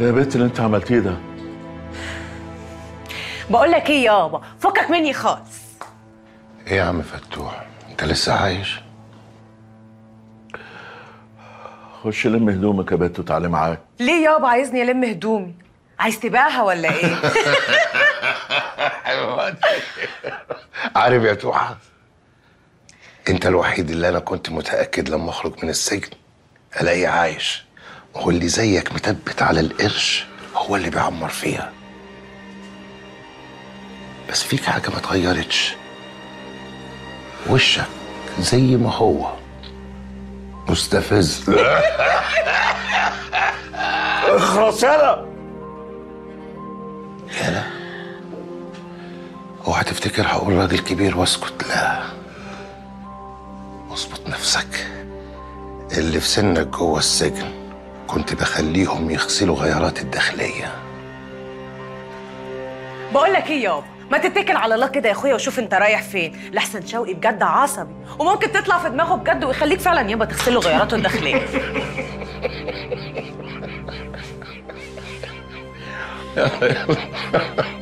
يا بنت اللي انت عملتيه ده. بقول لك إيه يابا؟ فكك مني خالص. إيه يا عم فتوح؟ انت لسه عايش؟ خش لم هدومك يا بنت وتعالي معاك. ليه يابا عايزني ألم هدومي؟ عايز تبيعها ولا إيه؟ عارف يا توحة انت الوحيد اللي أنا كنت متأكد لما اخرج من السجن الاقيه عايش. هو اللي زيك متبت على القرش هو اللي بيعمر فيها. بس فيك حاجة ما اتغيرتش وشك زي ما هو. مستفز. اخرس يلا يالا اوعى تفتكر هقول راجل كبير واسكت. لا. اظبط نفسك. اللي في سنك جوه السجن. كنت بخليهم يغسلوا غيارات الداخلية. بقول لك إيه يابا؟ ما تتكل على الله كده يا أخويا وشوف أنت رايح فين. لحسن شوقي بجد عصبي. وممكن تطلع في دماغه بجد ويخليك فعلا يابا تغسل له غياراته الداخلية.